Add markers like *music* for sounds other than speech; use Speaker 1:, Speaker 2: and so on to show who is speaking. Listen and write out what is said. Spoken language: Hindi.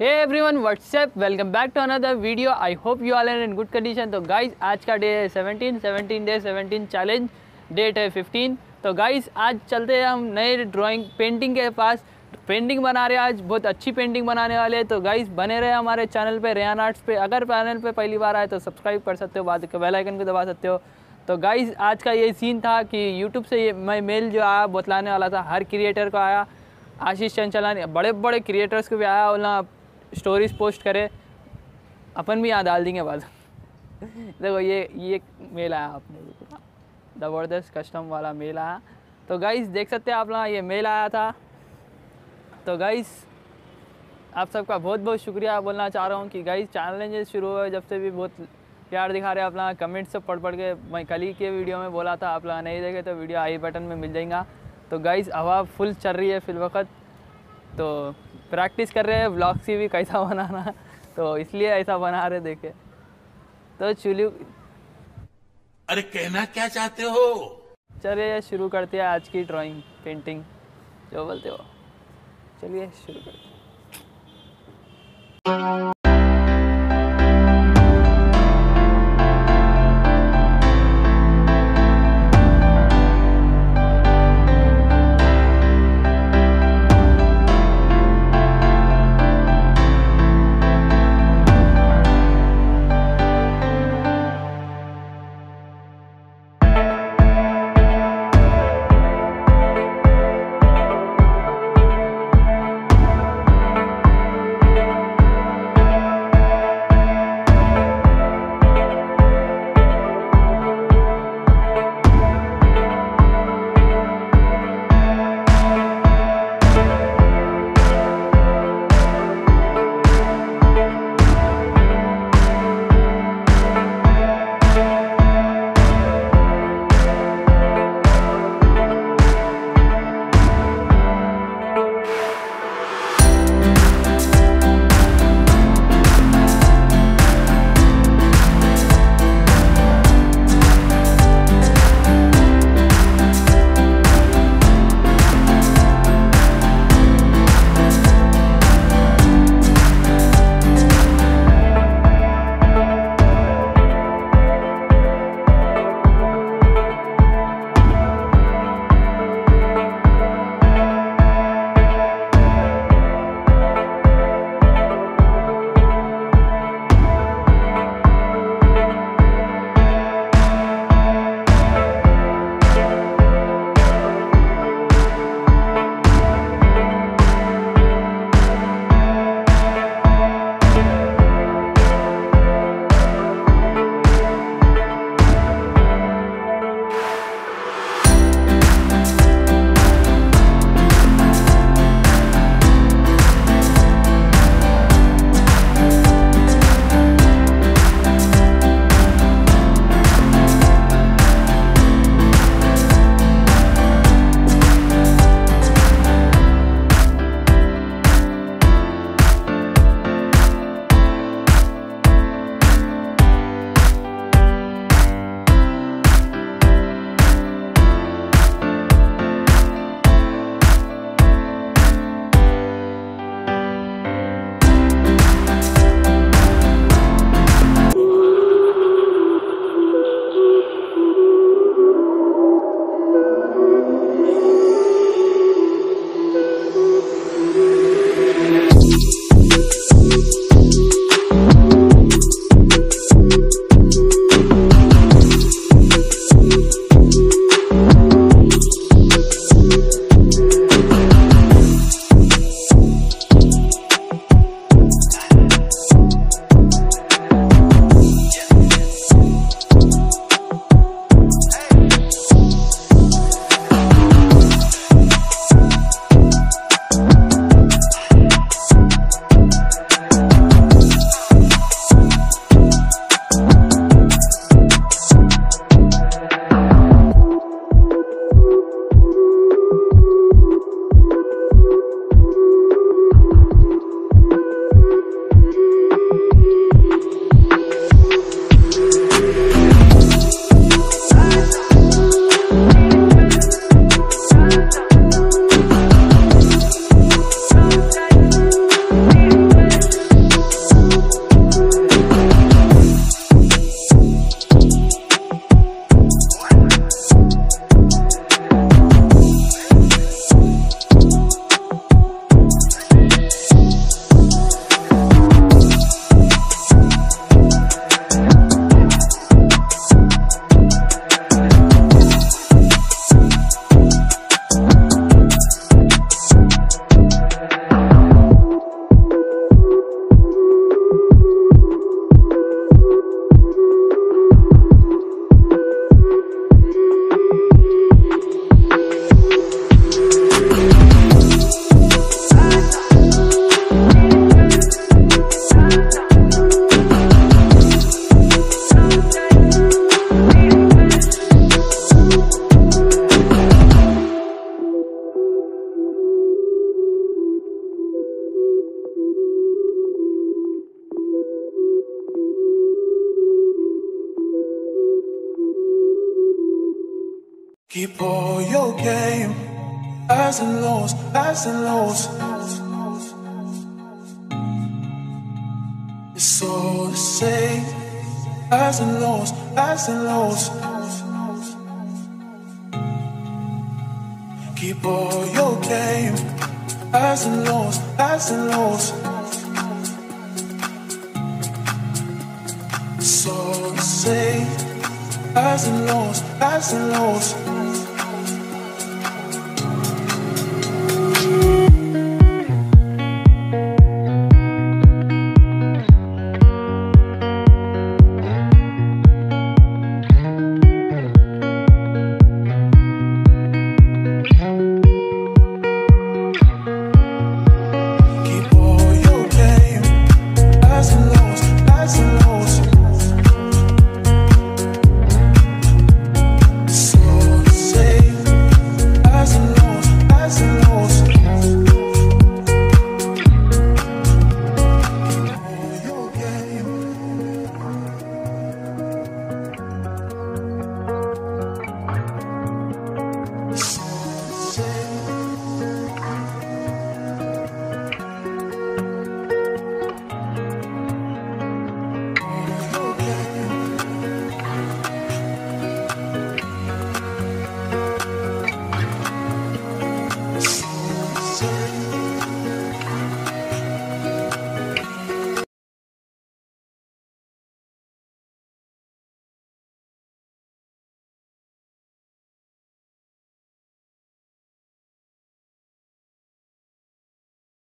Speaker 1: Hey everyone WhatsApp welcome back to another video I hope you all are in good condition तो गाइस आज का डे है 17 17 डे 17 चैलेंज डेट है 15 तो गाइस आज चलते हैं हम नए ड्राइंग पेंटिंग के पास. पेंटिंग बना रहे हैं आज. बहुत अच्छी पेंटिंग बनाने वाले हैं. तो गाइस बने रहे हमारे चैनल पे रेहान आर्ट्स पे. अगर चैनल पे पहली बार आए तो सब्सक्राइब कर सकते हो, बाद बेल आइकन को दबा सकते हो. तो गाइस आज का ये सीन था कि यूट्यूब से ये मैं मेल जो आया, बतलाने वाला था, हर क्रिएटर को आया. आशीष चंचलानी बड़े बड़े क्रिएटर्स को भी आया, बोला स्टोरीज पोस्ट करे, अपन भी यहाँ डाल देंगे बाद देखो ये ये मेल आया आपने ज़बरदस्त कस्टम वाला मेल आया तो गाइस देख सकते हैं आप लोग, ये मेल आया था। तो गाइस आप सबका बहुत बहुत शुक्रिया। बोलना चाह रहा हूँ कि गाइस चैलेंजेस शुरू हुए। जब से भी बहुत प्यार दिखा रहे आप लोग कमेंट सब पढ़ पढ़ के। मैं कल ही के वीडियो में बोला था, आप लोग नहीं देखे तो वीडियो आई बटन में मिल जाएगा। तो गाइस हवा फुल चल रही है फिल वक्त तो प्रैक्टिस कर रहे हैं ब्लॉग की भी कैसा *laughs* बनाना तो इसलिए ऐसा बना रहे देखे तो चलिए
Speaker 2: अरे कहना क्या चाहते हो?
Speaker 1: चलिए शुरू करते हैं आज की ड्राइंग पेंटिंग जो बोलते हो। चलिए शुरू करते हैं।
Speaker 2: Keep all your game, highs and lows, highs and lows. It's all the same, highs and lows, highs and lows. Keep all your game, highs and lows, highs and lows. It's all the same, highs and lows, highs and lows.